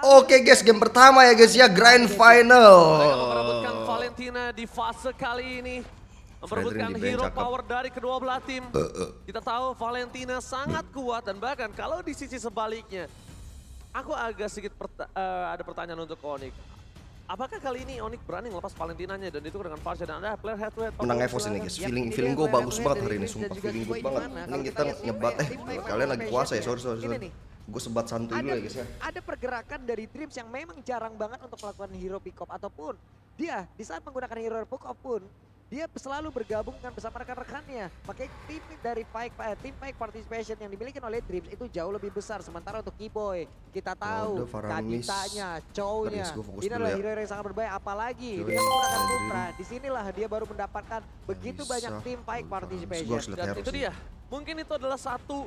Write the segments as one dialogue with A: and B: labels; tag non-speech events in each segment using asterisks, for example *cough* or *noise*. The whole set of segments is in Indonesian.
A: Oke guys, game pertama ya guys ya, grand final.
B: Mereka memperebutkan Valentina di fase kali ini.
A: Bench
B: hero
A: cakep.
B: power dari kedua belah tim. Kita tahu Valentina sangat kuat dan bahkan kalau di sisi sebaliknya, aku agak sedikit perta- eh, ada pertanyaan untuk Onyx. Apakah kali ini Onyx berani ngelepas Valentinanya dan itu dengan Farsha dan ada player head to head
A: Menang Evos ini guys, feeling feeling gue bagus banget hari ini, sumpah feeling good banget. Ini kita nyebat eh kalian lagi puasa ya, sorry sorry sorry. Gue sebat santuy dulu
C: ada,
A: ya guys ya.
C: ada pergerakan dari Dreams yang memang jarang banget untuk melakukan hero pick up ataupun dia di saat menggunakan hero pick up pun dia selalu bergabung dengan bersama rekan-rekannya. Pakai tim dari Pike, eh, tim Pike Participation yang dimiliki oleh Dreams itu jauh lebih besar. Sementara untuk Keyboy, kita tahu
A: Faramis.
C: Kaditanya, Chow-nya.
A: Fokus
C: Ini adalah
A: ya.
C: hero yang sangat berbahaya. Apalagi dia menggunakan. Putra. Di sinilah dia baru mendapatkan begitu
A: Bisa.
C: banyak tim Pike Participation.
B: Dan itu dia. Mungkin itu adalah satu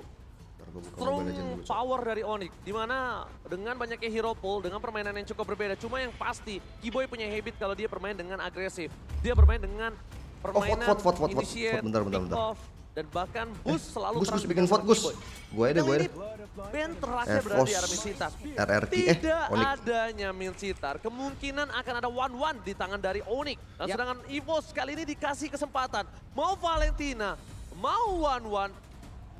A: buka
B: strong power dari Onyx di mana dengan banyaknya hero pool dengan permainan yang cukup berbeda cuma yang pasti Keyboy punya habit kalau dia bermain dengan agresif dia bermain dengan permainan
A: vote, vote, vote, vote,
B: initiate,
A: vote. Bentar, bentar, bentar.
B: off, dan bahkan Gus selalu
A: Gus Gus bikin vote Gus. Gue deh, gue
B: ini band terakhir berada di arah Minsitar.
A: RRQ eh
B: Tidak
A: Onyx.
B: adanya Minsitar, kemungkinan akan ada one-one di tangan dari Onyx. Dan
C: Yap.
B: sedangkan Evos kali ini dikasih kesempatan. Mau Valentina, mau one-one,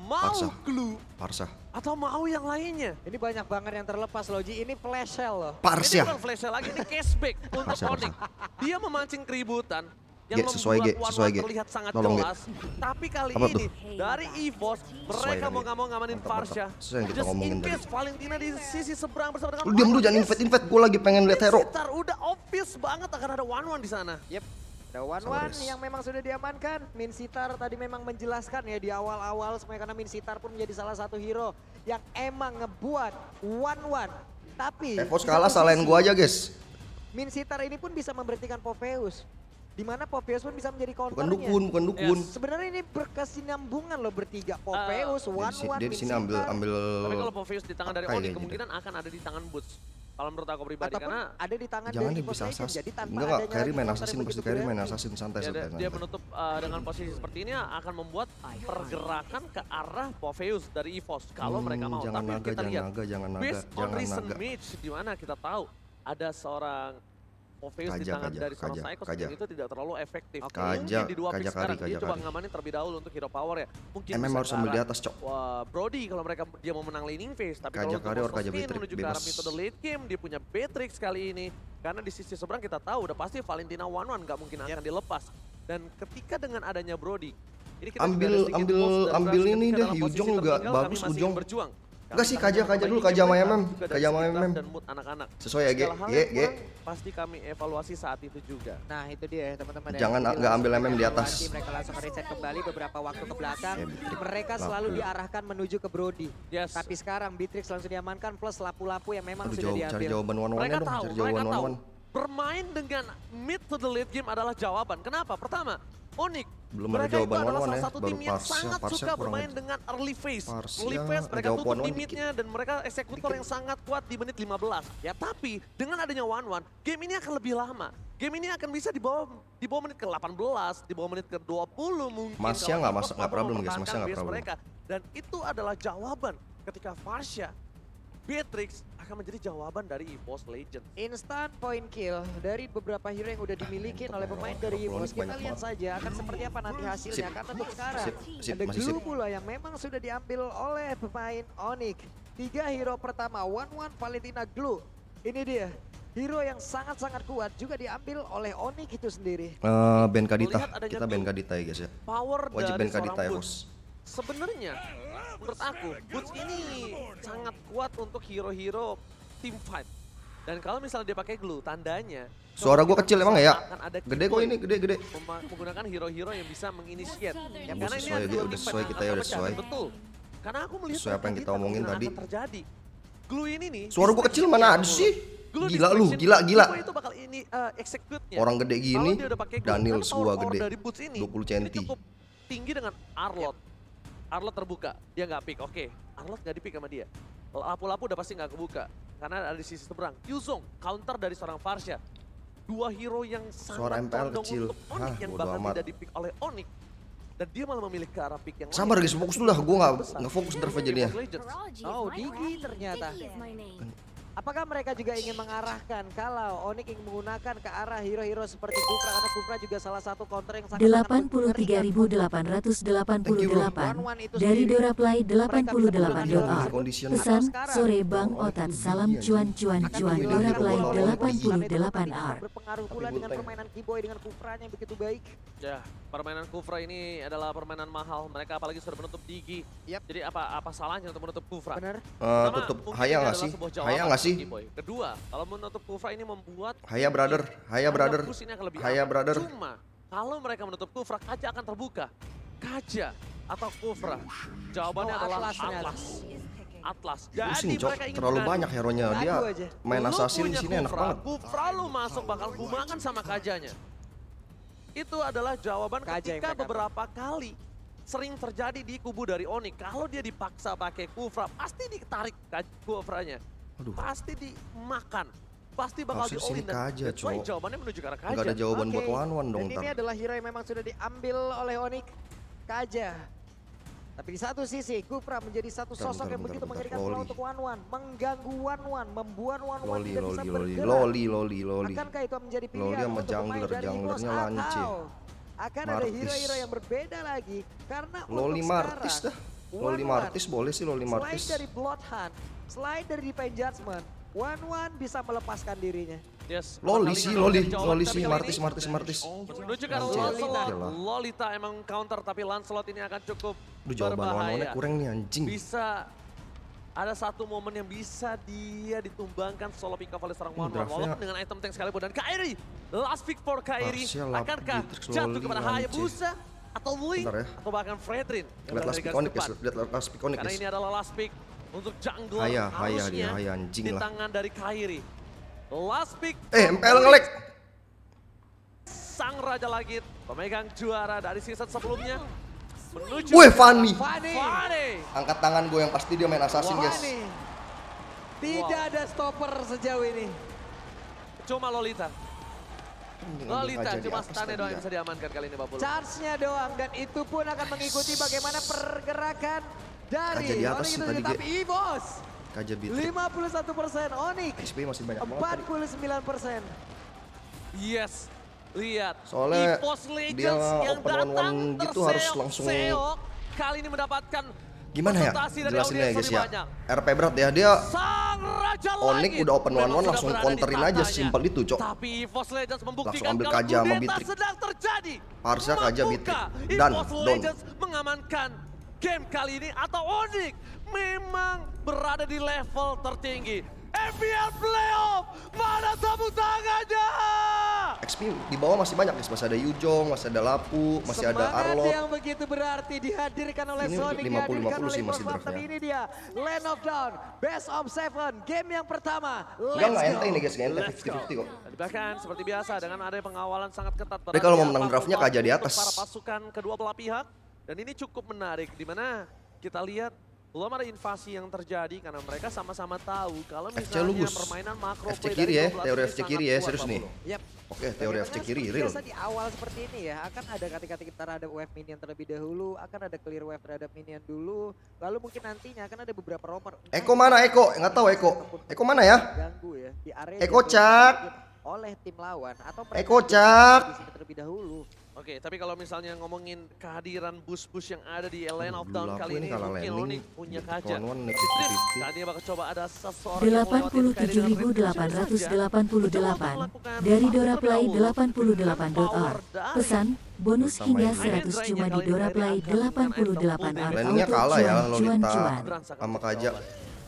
B: mau. Glue,
A: Parsa.
B: atau mau yang lainnya.
C: Ini banyak banget yang terlepas loh Ji. Ini flash sale loh.
B: Ini
A: Parsia.
B: bukan flash sale lagi, ini cashback *laughs* untuk Onyx. Dia memancing keributan yang
A: Ge, sesuai,
B: membuat
A: Ge,
B: One
A: sesuai, Ge.
B: terlihat sangat
A: Tolong, Ge.
B: jelas. Tapi kali
A: Apa
B: ini dari EVOS, mereka mau nggak mau ngamanin. Farsha.
A: Kita
B: Just
A: ngomongin
B: in
A: tadi.
B: case Valentina di sisi seberang bersama dengan
A: Lu diam dulu jangan invite invite, gue lagi pengen lihat hero.
B: Sitar udah obvious banget akan ada one one di sana.
C: Yep. Ada one
A: guys.
C: yang memang sudah diamankan. Min Sitar tadi memang menjelaskan ya di awal-awal supaya karena Min Sitar pun menjadi salah satu hero yang emang ngebuat one one. Tapi
A: Evos kalah salahin gue aja guys.
C: Min Sitar ini pun bisa memberhentikan Popheus. Di mana Popheus pun bisa menjadi
A: Bukan
C: counternya.
A: dukun, bukan dukun.
C: Sebenarnya ini berkesinambungan loh bertiga. Popheus,
A: di, si-
C: one,
A: dia di
C: Min
A: sini ambil ambil
B: Tapi kalau Popheus di tangan dari
A: Pakai
B: Onyx
A: kayaknya
B: kemungkinan akan ada di tangan Boots. Kalau menurut aku pribadi
C: Ataupun
B: karena
C: ada di tangan
A: jangan
C: dari
A: dia bisa assassin.
C: Jadi tanpa
A: Enggak enggak,
C: adanya
A: Kairi main assassin
C: yang
A: pasti Kairi main assassin santai
B: ya,
A: santai.
B: dia, dia menutup uh, dengan posisi seperti ini akan membuat pergerakan ke arah Popheus dari EVOS kalau
A: Hmm,
B: mereka mau.
A: Jangan
B: Tapi
A: naga,
B: kita
A: jangan
B: lihat
A: naga, jangan naga,
B: based
A: jangan
B: recent
A: naga.
B: match di mana kita tahu ada seorang Popheus di
A: Kaja,
B: tangan
A: kaja,
B: dari seorang
A: kaja,
B: Psycho
A: kaja.
B: itu tidak terlalu efektif.
A: Kaja,
B: Mungkin di dua
A: kaja
B: pick sekarang dia
A: kaja
B: coba ngamanin terlebih dahulu untuk hero power ya. Mungkin
A: MM harus
B: ke
A: ambil di atas cok.
B: Wah, Brody kalau mereka dia mau menang laning phase, tapi
A: Kaja
B: kalau untuk
A: kaja Beatrix,
B: menuju ke arah metode late game, dia punya Beatrix kali ini. Karena di sisi seberang kita tahu udah pasti Valentina One One nggak mungkin akan dilepas. Dan ketika dengan adanya Brody, ini kita
A: Ambil- ambil- ambil ini deh, Yujong juga bagus, Ujong.
B: berjuang.
A: Enggak sih, Kaja-
B: sangat
A: Kaja dulu, Kaja sama MM. Kaja sama MM.
B: Dan mood anak-anak.
A: Sesuai ya, Ge. Ge, Ge.
B: Pasti kami evaluasi saat itu juga.
C: Nah itu dia ya teman-teman. ya.
A: Jangan nggak ambil MM di atas.
C: Mereka langsung reset kembali beberapa waktu ke belakang.
A: Ya, Beatrix.
C: Mereka selalu diarahkan menuju ke Brody.
B: Yes.
C: Tapi sekarang Beatrix langsung diamankan plus lapu-lapu yang memang sudah
A: jawab, cari
C: diambil.
A: jawaban one one
B: mereka
A: dong,
B: tahu,
A: cari
B: mereka
A: jawaban one
B: tahu.
A: One.
B: Bermain dengan mid to the late game adalah jawaban. Kenapa? Pertama, Onyx.
A: Belum ada
B: mereka
A: jawaban
B: itu adalah salah
A: ya,
B: satu
A: baru
B: tim yang
A: Parsia,
B: sangat
A: Parsia
B: suka
A: kurang
B: bermain
A: aja.
B: dengan early phase.
A: Parsia
B: early phase mereka tutup
A: one-one
B: limitnya dan mereka eksekutor yang sangat kuat di menit 15. Ya tapi dengan adanya one one, game ini akan lebih lama. Game ini akan bisa dibawa di bawah menit ke 18, di bawah menit ke 20 mungkin.
A: Masya nggak,
B: Evos
A: Mas- nggak problem, guys. Masya nggak problem.
B: mereka. Dan itu adalah jawaban ketika Farsha, Beatrix akan menjadi jawaban dari EVOS Legends.
C: Instant point kill dari beberapa hero yang udah dimiliki oleh pemain dari EVOS. Kita lihat saja akan seperti apa nanti hasilnya.
A: Sip.
C: Karena untuk sekarang
A: Sip, sip,
C: ada
A: masih
C: glue pula yang memang sudah diambil oleh pemain Onyx. Tiga hero pertama, One One Valentina Glue. Ini dia. Hero yang sangat-sangat kuat juga diambil oleh Onyx itu sendiri.
A: Eh, Ben Kadita, kita Ben. Kadita ya guys ya.
B: Power
A: Wajib
B: dari
A: Ben Kadita ya bos.
B: Sebenarnya menurut aku Boots ini sangat kuat untuk hero-hero team fight. Dan kalau misalnya dia pakai glue, tandanya
A: Suara gua kecil emang ya? Gede kok ini, gede gede.
B: menggunakan hero-hero yang bisa menginitiate. Ya, karena ini
A: sesuai, dia udah sesuai kita ya, udah sesuai.
B: Betul. Karena aku melihat
A: Sesuai apa yang kita omongin tadi.
B: terjadi. Glue ini nih.
A: Suara gua kecil mana ada sih?
B: Glue
A: Gila lu, gila, gila.
B: Itu bakal ini uh, execute-nya.
A: Orang gede gini, Daniel gua
B: power
A: gede.
B: dari Boots ini,
A: 20
B: ini
A: centi.
B: cukup tinggi dengan Arlot. Arlot terbuka, dia nggak pick. Oke, Arlot nggak di pick sama dia. Lapu-lapu udah pasti nggak kebuka. Karena ada di sisi seberang. Yuzong, counter dari seorang Farsha. Dua hero yang
A: Suara
B: sangat
A: MPL
B: condong
A: kecil.
B: untuk Onyx
A: Hah,
B: yang bahkan
A: amat.
B: tidak di pick oleh Onyx. Dan dia malah memilih ke arah pick yang lain.
A: Sabar guys, fokus dulu lah. Gua nggak fokus drive jadinya.
C: Oh, Digi ternyata. Apakah mereka juga ingin mengarahkan kalau Onyx ingin menggunakan ke arah hero-hero seperti Kufra karena Kufra juga salah satu counter yang sangat sangat mengerikan.
D: 83.888 dari Doraplay 88.org.
A: Condition
D: Pesan sore Bang Otat salam cuan cuan cuan Doraplay 88R.
C: Berpengaruh pula dengan permainan Kiboy dengan Kufranya yang begitu baik.
B: Ya, permainan Kufra ini adalah permainan mahal. Mereka apalagi sudah menutup Digi.
C: Yap.
B: Jadi apa apa salahnya untuk menutup Kufra?
C: Benar.
B: Pertama,
A: tutup
B: mungkin
A: Haya
B: ini
A: nggak sih?
B: sebuah
A: Haya
B: jawaban
A: nggak sih?
B: Kedua, kalau menutup Kufra ini membuat
A: Haya brother, Haya brother,
B: push ini akan lebih
A: Haya
B: aman.
A: brother.
B: Cuma kalau mereka menutup Kufra, Kaja akan terbuka. Kaja atau Kufra? Jawabannya
C: Oh,
B: adalah
C: Atlas.
B: Atlas. Atlas.
A: Pusing
B: Jadi
A: cok,
B: mereka ingin
A: terlalu
B: berani.
A: banyak hero-nya dia.
C: Aja.
A: Main assassin di sini enak
B: Kufra,
A: banget.
B: Kufra lu masuk bakal kumakan sama Kajanya. Itu adalah jawaban
C: Kaja
B: ketika beberapa kali sering terjadi di kubu dari Onyx. Kalau dia dipaksa pakai Kufra, pasti ditarik Kufranya.
A: Aduh,
B: Pasti dimakan. Pasti bakal
A: Harusnya
B: di
A: sini Kaja,
B: That's why jawabannya menuju ke arah Kaja.
A: nggak ada jawaban
C: Oke,
A: buat one one dong
C: Dan ini
A: ntar.
C: adalah hero yang memang sudah diambil oleh Onyx. Kaja. Tapi di satu sisi, Kufra menjadi satu
A: Bentar,
C: sosok
A: bentar,
C: yang
A: bentar,
C: begitu
A: bentar.
C: mengerikan pula
A: Loli.
C: untuk Wan Wan. Mengganggu Wan Wan, membuat Wan Wan
A: Loli,
C: tidak bisa
A: loli, loli,
C: bergerak.
A: loli, loli, loli.
C: Akankah itu menjadi
A: Loli
C: pilihan
A: sama
C: untuk
A: jungler,
C: dari
A: junglernya lance.
C: akan ada
A: Martis.
C: hero-hero yang berbeda lagi karena
A: Loli Martis
C: sekarang,
A: dah. Loli
C: Wan Wan,
A: Martis boleh sih Loli
C: Selain
A: Martis.
C: dari Bloodhunt, selain dari Divine Judgment, Wan Wan bisa melepaskan dirinya.
B: Yes.
A: Loli sih, Loli, Loli sih, Martis, Martis, Martis.
B: Menuju ke Lancelot. Lolita emang counter tapi Lancelot ini akan cukup
A: Aduh jawaban kurang nih anjing.
B: Bisa ada satu momen yang bisa dia ditumbangkan solo pick up oleh seorang
A: Hmm,
B: One.
A: draftnya-
B: Walaupun dengan item tank sekalipun. Dan Kairi, last pick for Kairi. Akankah jatuh kepada. Hayabusa atau
A: Bentar ya.
B: atau bahkan Fredrin. yang
A: Lihat last pick
B: garis
A: Onyx lihat last pick Onyx
B: Karena
A: guys.
B: ini adalah last pick untuk jungler
A: Haya, haya
B: harusnya
A: dia, haya anjing
B: di
A: lah.
B: tangan dari Kairi. Last pick
A: Eh, MPL ngelek.
B: Sang Raja Langit, pemegang juara dari season sebelumnya. Menuju
A: Wih, Fanny.
C: Fanny,
B: Fanny.
A: Angkat tangan gue yang pasti dia main assassin guys.
C: Fanny. Tidak
B: Wow.
C: ada stopper sejauh ini.
B: Cuma Lolita. Lolita cuma stunnya doang
A: ya.
B: yang bisa diamankan kali ini Babul.
C: Charge-nya doang dan itu pun akan mengikuti bagaimana pergerakan dari
A: Kaja di atas
C: itu
A: tadi,
C: tapi Evos
A: Kaja beat.
C: 51 persen Onyx
A: XP masih banyak banget tadi.
C: 49 persen.
B: Yes. Lihat.
A: Soalnya
B: Evos
A: dia
B: Legends yang
A: open
B: datang
A: gitu harus langsung-
B: seok, kali ini mendapatkan
A: Gimana ya jelasinnya ya guys ya.
B: banyak.
A: RP berat ya dia
B: Sang Raja
A: Onyx
B: Langit
A: udah open one one langsung counterin aja simpel itu cok.
B: Tapi EVOS Legends membuktikan
A: ambil
B: kalau
A: Kaja sama Beatrix.
B: sedang terjadi.
A: Parsha, Kaja, Beatrix. Dan, Don.
B: Legends mengamankan game kali ini atau Onyx memang berada di level tertinggi. FPL Playoff, mana tepuk tangannya?
A: XP di bawah masih banyak guys, masih ada Yujong, masih ada Lapu, masih ada
C: Semangat
A: Arlot.
C: yang begitu berarti dihadirkan oleh
A: Ini
C: Sonic,
A: 50-50
C: dihadirkan oleh
A: sih masih draftnya.
C: Tapi ini dia, Land of Dawn, Best of Seven, game yang pertama.
A: Enggak
C: Let's
A: nggak
C: go.
A: ente ini guys, nggak ente
B: Let's go.
A: 50-50 kok.
B: Bahkan seperti biasa dengan ada pengawalan sangat ketat.
A: Tapi kalau mau menang draftnya
B: waktu
A: Kaja di atas.
B: Para pasukan kedua belah pihak. Dan ini cukup menarik di mana kita lihat belum ada invasi yang terjadi karena mereka sama-sama tahu kalau
A: FC
B: misalnya
A: Lugus.
B: permainan makro
A: FC
B: play
A: kiri
B: dari
A: ya, teori FC kiri ya, serius nih.
C: Yap.
A: Oke, teori
C: Bagaimana
A: FC kiri real.
C: Biasa di awal seperti ini ya, akan ada ketika kita ada wave minion terlebih dahulu, akan ada clear wave terhadap minion dulu, lalu mungkin nantinya akan ada beberapa romer.
A: Eko mana Eko? Nggak tahu Eko. Eko mana ya?
C: Ganggu ya di area
A: Eko, Cak.
C: oleh tim lawan atau
A: Eko, Cak.
C: di sini terlebih dahulu.
B: Oke, tapi kalau misalnya ngomongin kehadiran bus-bus yang ada di Lane of Dawn kali ini, mungkin. Onyx punya
A: 50-50.
B: Tadi bakal coba ada seseorang yang melewati Kairi dengan reflection saja.
D: 88.888 dari Doraplay 88.org. Pesan bonus hingga
A: ini.
D: 100 cuma di Doraplay 88.org.
A: Landingnya kalah ya Lolita sama Kaja.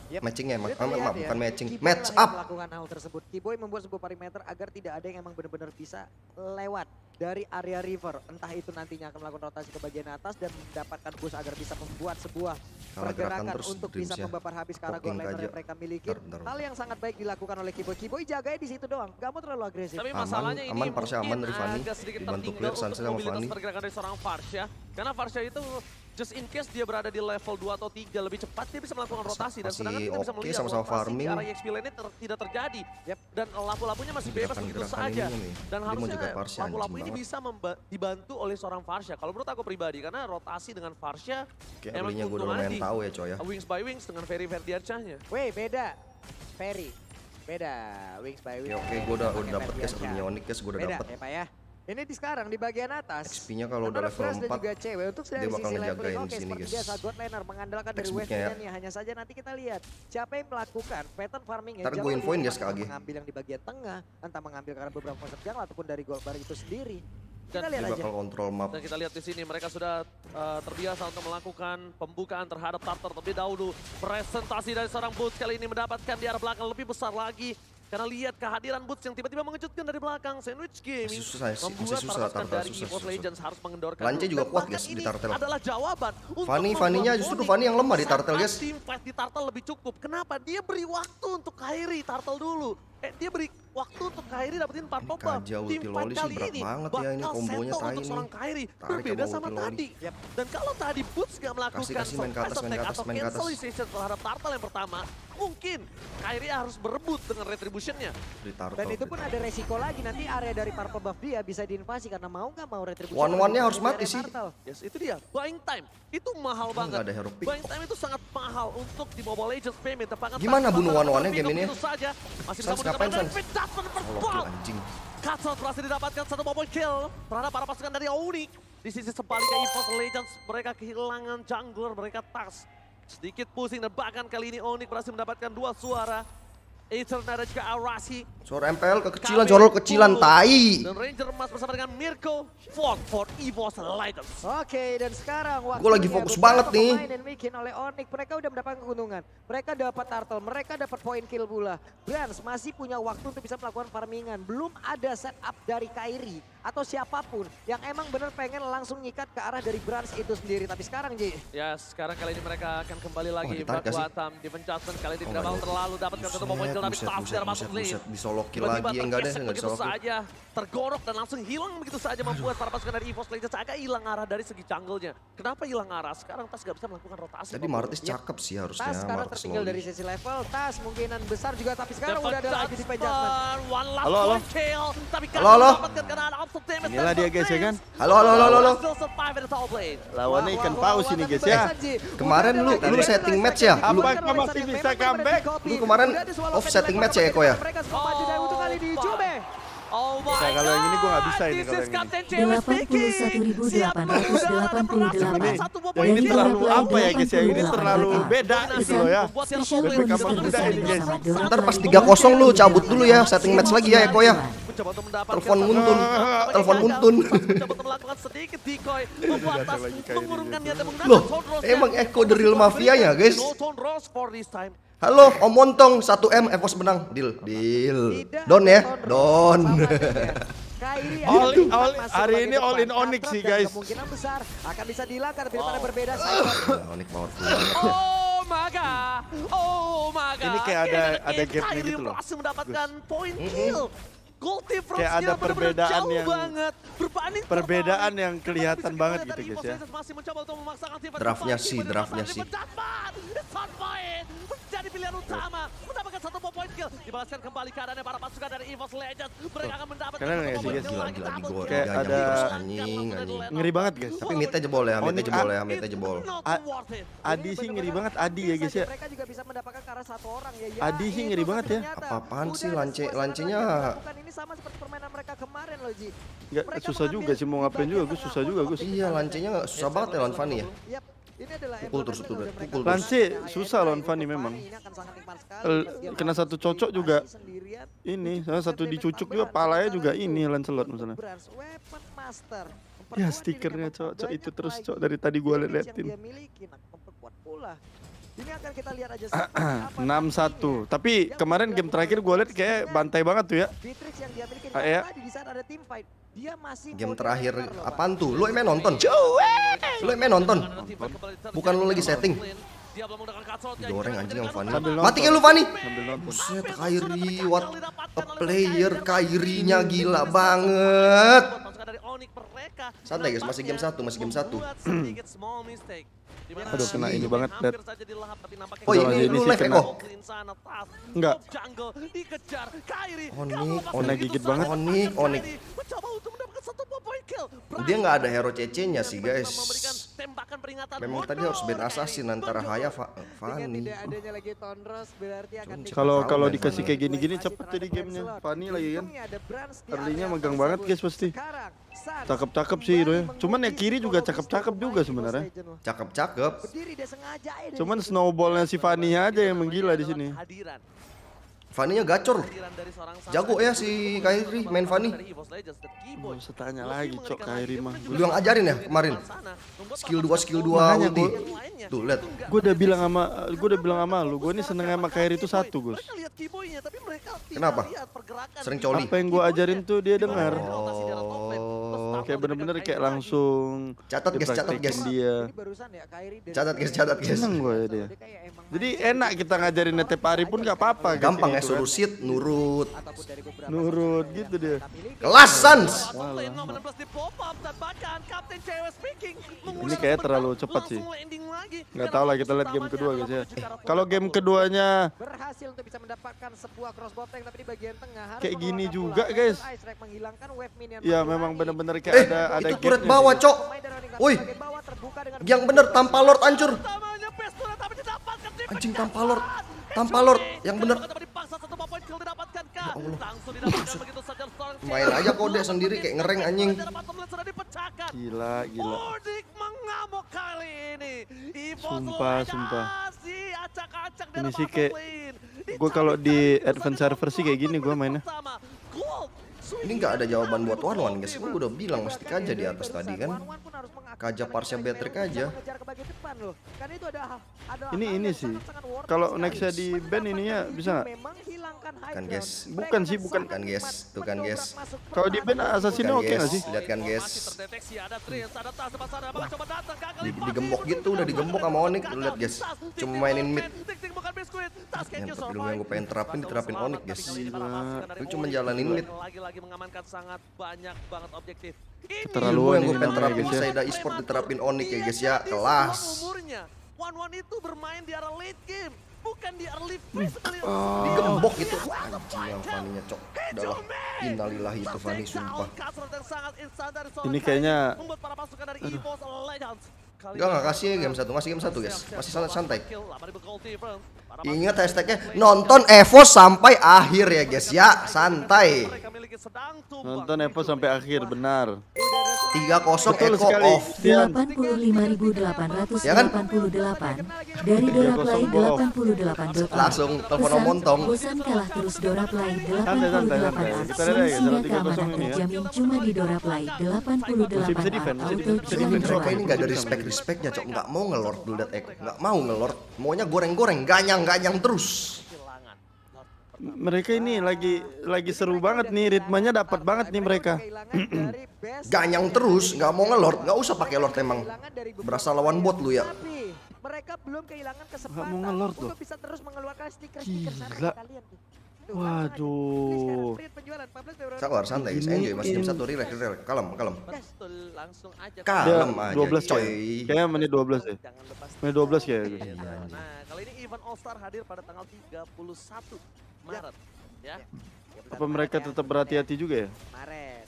C: Yep.
A: Ah,
C: terlihat
A: maaf,
C: ya,
A: bukan matching,
C: Kiboy
A: match up.
C: melakukan hal tersebut. Kiboy membuat sebuah perimeter agar tidak ada yang emang benar-benar bisa lewat dari area river. Entah itu nantinya akan melakukan rotasi ke bagian atas dan mendapatkan boost agar bisa membuat sebuah
A: gerakan
C: pergerakan
A: terus
C: untuk bisa
A: ya.
C: membakar habis karena
A: aja.
C: yang mereka miliki.
A: Bentar, bentar,
C: Hal yang sangat baik dilakukan oleh Kiboy. Kiboy jaganya di situ doang, gak mau terlalu agresif.
B: Tapi
A: Aman,
B: masalahnya ini
A: aman, Parsha aman
B: mungkin
A: dari Fanny.
B: agak sedikit
A: Dibantu
B: tertinggal untuk mobilitas
A: Fanny.
B: pergerakan dari seorang Farsha. Karena Farsha itu just in case dia berada di level 2 atau 3 lebih cepat dia bisa melakukan
A: Masih-
B: rotasi dan sedangkan kita bisa
A: oke,
B: melihat
A: sama-sama
B: rotasi di
A: farming.
B: arah EXP lane ter- tidak terjadi
C: Yep.
B: dan lapu-lapunya masih bebas begitu saja dan
A: Dia
B: harusnya
A: anjing
B: ini bisa dibantu oleh seorang Farsha kalau menurut aku pribadi karena rotasi dengan Farsha
A: Kayak
B: emang
A: gue udah lumayan
B: di
A: tahu ya coy ya.
B: Wings by Wings dengan Ferry Ferdiansyahnya
C: Weh beda, Ferry. Beda, Wings by Wings.
A: Ya oke, gue udah dapet roomnya Onyx guys, gue udah dapet.
C: ya Pak ya. Ini di sekarang di bagian atas.
A: XP-nya kalau udah level
C: Fresh dan
A: 4
C: juga cewek untuk dari
A: dia bakal
C: sisi
A: ngejagain
C: leveling oke
A: di sini,
C: seperti
A: guys.
C: biasa God Laner mengandalkan dari West
A: ya.
C: nya hanya saja nanti kita lihat siapa yang melakukan pattern farming
A: Ntar gue infoin dia sekali.
C: mengambil yang di bagian tengah entah mengambil karena beberapa konsep jungle ataupun dari gold bar itu sendiri kita
B: Dan
C: lihat
A: dia
C: aja
A: bakal kontrol map.
B: Dan kita lihat di sini mereka sudah uh, terbiasa untuk melakukan pembukaan terhadap Tartar terlebih dahulu. Presentasi dari seorang Boots kali ini mendapatkan di arah belakang lebih besar lagi. Karena lihat kehadiran Boots yang tiba-tiba mengejutkan dari belakang. Sandwich Game
A: Masih susah sih,
B: membuat
A: masih susah Tartar,
B: dari
A: susah,
B: EVOS
A: susah.
B: Legends harus mengendorkan.
A: Lance juga kuat, guys, di
B: ini
A: Tartel.
B: adalah jawaban untuk
A: Fanny- Fanny-nya justru Fanny yang lemah di Tartel, guys.
B: Team fight di Tartel lebih cukup. Kenapa? Dia beri waktu untuk Kairi Tartel dulu. Eh, dia beri waktu untuk Kairi dapetin 4
A: Ini
B: pop buff.
A: Kaja
B: Tim fight kali
A: berat
B: ini
A: banget ya ini
B: bakal
A: kombonya tai
B: untuk
A: ini.
B: seorang Kairi.
A: Tarik
B: Berbeda
A: sama
B: tadi. Dan kalau tadi Boots gak melakukan
A: Kasih, kasih, main ke atas,
B: surprise
A: main ke
B: attack
A: atas,
B: atau
A: main ke atas.
B: cancellation terhadap Tartel yang pertama, mungkin Kairi harus berebut dengan retributionnya.
C: Dan itu pun ada resiko lagi nanti area dari purple buff dia bisa diinvasi karena mau nggak mau retribusi
A: One-one-nya
C: dari
A: harus mati sih.
B: Yes, itu dia. Buying time. Itu mahal banget.
A: nggak ada hero pick?
B: Buying time itu sangat mahal untuk di Mobile Legends payment. Tepakan
A: Gimana bunuh
B: tanpa
A: one-one-nya
B: pick
A: game ini?
B: Masih bisa
A: ngapain, anjing.
B: Berhasil didapatkan satu mobile kill terhadap para pasukan dari Onyx. Di sisi sebaliknya EVOS Legends mereka kehilangan jungler, mereka tas. Sedikit pusing dan bahkan kali ini Onyx berhasil mendapatkan dua suara. Eternal dan juga Arasi.
A: Suara MPL kekecilan, corol kecilan, tai.
B: Dan Ranger emas bersama dengan Mirko fought for EVOS Legends.
C: Oke, dan sekarang waktu
A: Gua lagi fokus banget nih.
C: Yang bikin oleh Onyx, mereka udah mendapatkan keuntungan. Mereka dapat turtle, mereka dapat poin kill pula. Brans masih punya waktu untuk bisa melakukan farmingan. Belum ada setup dari Kairi atau siapa pun yang emang bener pengen langsung nyikat ke arah dari Brans itu sendiri. Tapi sekarang Ji,
B: Ya, sekarang kali ini mereka akan kembali lagi.
A: ditarik
B: Baku
A: gak sih?
B: Atam di pencatan kali ini
A: Oh,
B: tidak mau
A: ada.
B: terlalu satu dari
A: Buset,
B: Staff
A: buset,
B: secara
A: buset,
B: masuk lane.
A: buset, disolo kill
B: Tiba-tiba
A: lagi, enggak deh,
B: tergesek
A: enggak
B: begitu
A: disolo kill.
B: saja, tergorok dan langsung hilang begitu saja membuat para pasukan dari EVOS Legends agak hilang arah dari segi jungle-nya. Kenapa hilang arah? Sekarang Tas gak bisa melakukan rotasi.
A: Tadi
B: Pak.
A: Martis cakep sih harusnya.
C: Tas sekarang
A: Martis
C: tertinggal dari sisi level, Tas kemungkinan besar juga tapi sekarang
B: Dapat
C: udah ada lagi di
B: last
E: Halo, halo.
B: Tapi
A: Halo, halo.
E: Inilah dia, guys, ya kan?
B: Prince.
A: Halo, halo, halo, halo.
E: Lawannya ikan paus ini guys ya.
A: Kemarin lu- lu
C: Red
A: setting match ya?
C: Red
E: Apakah masih bisa comeback?
A: Lu kemarin off setting match ya, Eko ya?
C: Mereka dari.
B: Oh my
E: Nah, kalau yang ini gua nggak bisa
B: God,
E: ini
B: this
E: kalau yang ini.
B: Captain Cewek speaking. Siap
D: 81.888.
B: satu
E: Yang
B: poin
E: ini terlalu
D: Dari
E: apa ya guys ya? Ini
D: 88.
E: terlalu beda gitu loh ya.
B: Untuk
E: bersama
B: mengejar
E: ini, guys.
A: Ntar pas 3-0 lu cabut dulu ya, setting match lagi ya Eko ya. Telepon
B: poin.
A: Telepon
B: menggunakan
A: Loh, emang Eko the real mafia ya, guys? Halo, Om Montong 1M Evos menang. Deal, deal. Don ya, Don.
E: All
C: akan
E: in- all-
C: masuk
E: hari ini all in. Onyx sih, guys.
C: Kemungkinan besar akan bisa dilanggar daripada berbeda.
A: Nah, Onik powerful banget.
B: Oh my god. Oh my god.
E: Ini kayak ada- ada gapnya gitu loh,
B: berhasil mendapatkan poin kill. Gold team
E: Kayak ada perbedaan yang-
B: banget.
E: Perbedaan yang kelihatan banget gitu, guys, ya.
B: Legends masih mencoba untuk memaksakan tim
A: Draftnya sih, draftnya sih.
B: Menjadi pilihan utama. Mendapatkan satu point kill. Dibalaskan kembali keadaannya para pasukan dari EVOS Legends. Mereka akan mendapatkan
E: Kalian
B: satu
E: guys?
B: kill
A: Gila,
B: lagi.
E: Kayak ada-
A: anjing, anjing.
E: Ngeri banget guys.
A: Tapi mitnya jebol ya, mitnya
E: Onyx-
A: jebol ya,
B: It's
A: mitnya jebol.
E: Adi sih ngeri banget Adi ya guys ya.
C: Mereka juga bisa mendapatkan arah satu orang ya. ya
E: Adi sih ngeri banget ya.
A: Apa-apaan sih, lance- lancenya-
C: dilakukan. Ini sama seperti permainan mereka kemarin loh Ji.
E: Susah juga sih mau ngapain juga, gue susah juga,
C: kita
A: Iya, lancenya susah banget ya lawan Fanny ya.
C: Yap, ini adalah
A: Pukul terus,
C: mereka
A: pukul
C: Nah,
E: susah lawan
C: itu
E: Fanny memang. kena satu cocok juga. Ini,
C: Itu
E: satu dicucuk juga, palanya juga ini
C: itu,
E: Lancelot misalnya.
C: Brands Weapon Master.
E: Ya stikernya cok, cok itu terus cok dari tadi
C: yang
E: liatin.
C: dia miliki, memperkuat pula. Ini akan kita lihat aja seperti *clears throat* apa
E: 6-1.
C: nantinya.
E: Tapi kemarin game terakhir gue liat kayak bantai banget tuh ya.
C: Beatrix yang dia miliki dan tadi di saat ada team fight, dia masih
A: Game terakhir apaan tuh? Lu emang nonton? Lu emang nonton? Bukan lu lagi setting. Digoreng anjing sama Fanny. Mati kan lu Fanny? Buset, Kyrie, what a player. Kyrie-nya gila banget. Santai, guys, masih game satu, masih game satu.
E: Aduh, kena ini banget, Dad.
A: Oh, ini lu
E: sih
A: live
E: kena.
A: Eko?
E: Enggak.
A: Onik,
E: Kena gigit banget.
A: Onik, Onik. Dia nggak ada hero CC-nya sih, guys. Memang tadi harus band assassin antara Haya Fa Cuma
E: Kalau kalau
A: main
E: dikasih kayak gini-gini cepet jadi gamenya. Fanny lagi kan. Early-nya megang banget guys pasti. Cakep-cakep sih hero-nya. Cuman ya kiri juga cakep-cakep juga sebenarnya.
A: Cakep-cakep.
C: Ya dari
E: Cuman
C: situ.
E: snowballnya si Fanny aja yang menggila di sini.
A: Fanny-nya gacor. Jago ya si Kyrie main Fanny.
B: dari EVOS Legends dan Keyboy.
E: Nggak usah tanya
B: Lebih
E: lagi, Cok,
B: lagi,
E: mah.
A: Lu yang ajarin ya kemarin? Skill
B: para
A: 2 skill
B: pemain
A: 2
E: Makanya
A: ulti.
E: gua-
A: Tuh lihat.
B: itu
E: Gue udah bilang sama gue udah bilang sama lu, gue ini seneng sama Kyrie itu satu, Gus.
A: Kenapa?
B: lihat pergerakan
A: Sering coli.
E: Apa yang gua ajarin tuh dia dengar.
A: Oh.
E: Kayak bener-bener kayak langsung
A: Catat guys, catat guys.
E: dia.
C: Ini barusan ya
A: Catat guys, catat guys.
E: Seneng gue ya dia. Jadi enak kita ngajarin tiap hari pun gak apa-apa. guys,
A: Gampang ya
E: gitu kan.
A: suruh sit, nurut.
E: Nurut gitu dia.
A: Kelas Suns.
B: Bottom lane nomor 16 di pop up dan bahkan Kapten cewek speaking
E: Ini kayak terlalu cepat sih. Nggak
B: Nggak
E: tahu lah, kita lihat game kedua, guys, ya. Kalau game keduanya
C: berhasil untuk bisa mendapatkan sebuah crossbow tank tapi di bagian tengah
E: Kayak gini juga, guys.
C: Ice Rack menghilangkan wave minion
E: ya memang bener-bener kayak
A: Eh,
E: ada ada
A: itu turret bawah,
E: sih.
A: Cok. Woi. Yang bener tanpa Lord hancur. Anjing tanpa Lord. Tanpa Lord. Yang bener.
B: Kali pertama dipaksa satu poin kill didapatkan kah?
A: Allah.
B: Langsung didapatkan begitu saja Storm
A: Main aja kode sendiri kayak ngereng, anjing.
E: Gila, gila.
B: Ordik mengamuk kali ini. Evo
E: Sumpah, sumpah. Ini sih kayak- gua kalau di advance server sih kayak gini gua mainnya.
A: Ini nggak ada jawaban buat one one guys. Gue udah bilang mesti kaja di atas tadi kan. Kaja Parsha Beatrix aja.
E: Ini- ini sih. Kalau nextnya di ban ininya bisa nggak?
A: Kan, guys.
E: Bukan sih, bukan.
A: Kan, guys. Tuh kan, guys.
E: Kalau di ban assassinnya
A: Kan
E: oke nggak
A: guys,
E: sih?
A: lihat kan guys.
B: Masih terdeteksi ada Trins, ada Tas depan sana, bakal coba datang gagal
A: Di- digembok gitu, udah digembok sama Onyx. Lu lihat, guys. Cuma mainin mid. Yang gue pengen terapin, diterapin
B: tapi
A: guys. Lu cuma jalanin mid.
B: Lagi-lagi mengamankan sangat banyak banget objektif. Ini
E: Keterlaluan
A: Ilmu yang gue pengen terapin
E: ya.
A: Seda e-sport diterapin Onyx ya guys ya.
B: jadi
A: Kelas.
B: umurnya. One One itu bermain di arah late game, bukan di early phase.
A: Digembok gitu.
B: sangat
A: Anjing yang. Fanny-nya cok. Udah lah. Innalillahi itu Fanny sumpah.
E: Ini kayaknya
B: membuat para pasukan dari EVOS Legends.
A: Enggak, enggak
B: ini
A: kasih game satu, masih game satu guys. Masih santai santai.
B: kill, 8.000 gold difference. Para
A: Ingat hashtagnya nonton Evo sampai akhir ya guys ya. Santai.
E: nonton Evo sampai akhir benar.
A: 3-0
E: Betul
A: Eko
E: sekali.
A: off.
E: Sian.
D: 85.888
A: Ya kan?
D: dari Dora
E: Tiga
D: Play
E: kosong off.
D: 88.com.
A: Langsung telepon
D: Pesan,
A: Montong.
D: Bosan kalah terus Dora Play
E: Santai, santai,
D: 88
E: santai.
D: up.
E: Kita lihat aja,
D: Solusinya
E: 3-0
D: keamanan
E: ini ya.
D: terjamin cuma di Dora Play 88
E: Masih bisa defend,
D: up.
E: masih
D: Auto cuan cuan.
A: ini nggak ada respect respectnya cok. Nggak mau ngelord dulu dat Eko. Nggak mau ngelord. Maunya goreng-goreng, ganyang-ganyang terus.
E: Mereka ini lagi lagi seru banget nih, ritmenya dapat banget nih mereka. *clears throat*
A: Ganyang terus, nggak mau ngelord. Nggak usah pakai lord emang. Berasa lawan bot lu ya.
C: Mereka belum kehilangan kesempatan
E: mau ngelord
C: untuk bisa terus mengeluarkan stiker-stiker kalian
E: Waduh.
C: Free penjualan 14 Februari.
A: Sabar santai guys. Enjoy masih jam satu relax relax. Kalem kalem. Kalem aja
E: 12
A: coy.
E: coy. Kayaknya menit 12 deh.
B: Jangan lepas
E: Menit 12 ya.
B: Iya, Nah, kali ini event All Star hadir pada tanggal 31 Maret. Ya.
E: Apa mereka tetap berhati-hati juga ya?
C: Maret.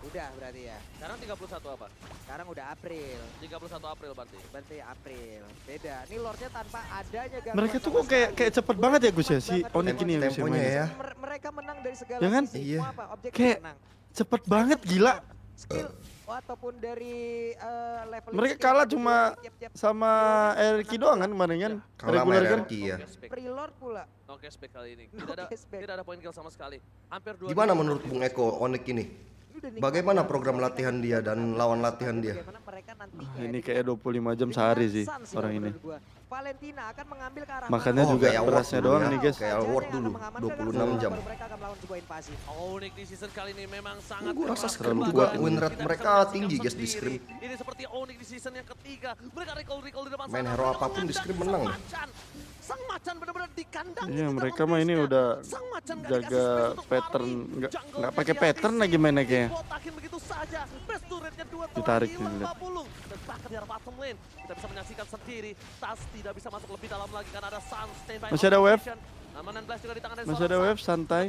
C: Udah berarti ya.
B: Sekarang 31 apa?
C: Sekarang udah April.
B: 31 April berarti.
C: Berarti April. Beda. Ini Lordnya tanpa adanya gangguan
E: Mereka tuh kok kayak kayak cepet banget ya Gus ya si Onyx ini yang bisa main.
A: ya.
C: Mer- mereka menang dari segala
E: Ya kan?
C: sisi.
A: Iya.
C: Apa? Objektif
E: Kayak-
C: menang.
E: Cepet banget gila.
C: Skill ataupun dari eh, level
E: Mereka kalah cuma sama Erki doang kan kemarin kan?
A: Kalah sama
E: Reguler kan?
A: RRQ ya.
C: Pre-Lord pula.
B: No cashback kali ini.
C: No
B: Tidak ada tidak ada poin kill sama sekali. Hampir dua
A: Gimana menurut Bung Eko Onyx ini?
C: Ini
A: Bagaimana
C: banget.
A: program latihan dia dan lawan latihan dia?
E: Ah, Ini
C: di-
E: kayak 25 jam sehari sih orang ini.
C: Valentina akan mengambil ke arah
E: Makanya
C: mana?
E: juga berasnya doang nih guys.
A: Kayak
C: Saja
A: Ward
C: yang
A: dulu,
C: akan mengamankan
A: 26
C: dan
A: jam.
C: mereka akan melawan sebuah invasi.
B: Onyx di season kali ini memang sangat
A: Gua rasa scrim juga win rate mereka tinggi, guys, di scrim.
B: Ini seperti Onyx di season yang ketiga. Mereka recall-recall di depan
A: Main
B: sana.
A: hero
B: apa
A: pun di scrim menang.
B: macan. Sang macan benar-benar di kandang.
E: Iya mereka mah ini udah jaga pattern
B: lari.
E: nggak
B: Jungle-nya
E: nggak pakai pattern lagi mainnya kayaknya. Ditarik nih, lihat.
B: 50. Dan bahkan di arah bottom lane. Kita bisa menyaksikan sendiri. Tas tidak bisa masuk lebih dalam lagi karena ada Sun stand by
E: Masih ada wave.
B: opposition. Aman dan Blast juga di tangan dari
E: Masih ada wave santai.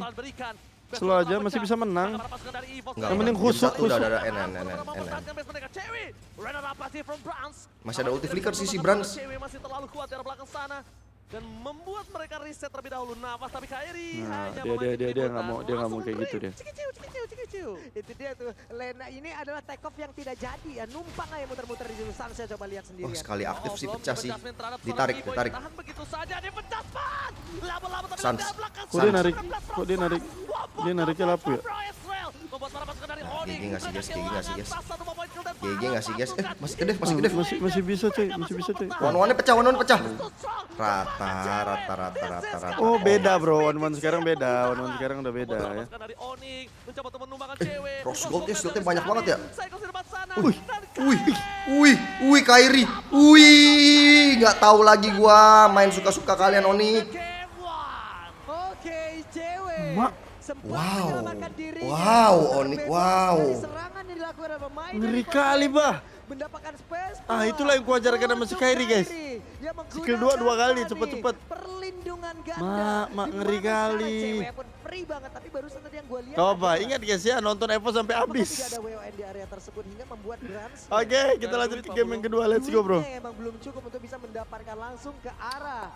E: Slow aja, masih bisa menang. Yang penting khusuk,
A: satu udah
E: khusuk.
A: ada NN, NN, NN. Masih ada ulti flicker sih si Brans.
B: Masih terlalu kuat dari belakang sana dan membuat mereka reset terlebih dahulu nafas tapi Kairi
E: Nah,
B: hanya
E: dia- dia- dia- dia nggak mau- dia nggak mau kayak gitu dia.
C: Itu dia tuh. Lena ini adalah take off yang tidak jadi ya. Numpang aja muter-muter di situ. Sansa coba lihat sendiri.
A: Oh, sekali aktif sih
B: belum
A: pecah sih. Ditarik, ditarik.
B: Ditahan begitu saja dia pecah Span. Laba-laba tapi
A: Sans.
B: dari belakang.
E: Kok dia narik?
B: 19
E: Kok dia narik? Dia nariknya lapu ya?
B: Membuat para pasukan dari
A: Nah,
B: Onyx.
A: GG nggak sih, guys?
B: Mereka
A: GG nggak sih, guys?
B: kehilangan satu poin kill dan
A: GG nggak sih, guys? Eh, masih kedef, masih kedef.
E: Masih masih bisa coy, masih bisa coy.
A: One one pecah, one one pecah. Rata, rata, rata, rata, rata.
E: Oh beda bro, one one sekarang beda, one one sekarang udah beda ya.
B: cewek.
A: Rose Goldnya shieldnya banyak banget ya. Wih, wih,
B: Kairi.
A: wih, wih, Kairi, wih, nggak tahu lagi gua main suka-suka kalian Oni.
E: Mak.
C: Sempat
A: Wow.
C: menyelamatkan.
A: Wow, Onyx, wow.
C: dari serangan yang dilakukan oleh pemain
E: Ngeri kali, bah.
C: Mendapatkan space.
E: Ah, itulah yang gua ajarkan sama si Kairi, guys.
C: Dia
E: Skill dua, dua kali, cepet-cepet.
C: Perlindungan ganda.
E: Mak, mak, ngeri kali.
C: Free banget, tapi barusan tadi yang gue lihat.
E: Coba ingat guys ya nonton Evo sampai habis.
C: Tidak ada WON di area tersebut hingga membuat Grans.
E: Oke, kita lanjut ke game yang kedua. Let's go bro.
C: Emang belum cukup untuk bisa mendapatkan langsung ke arah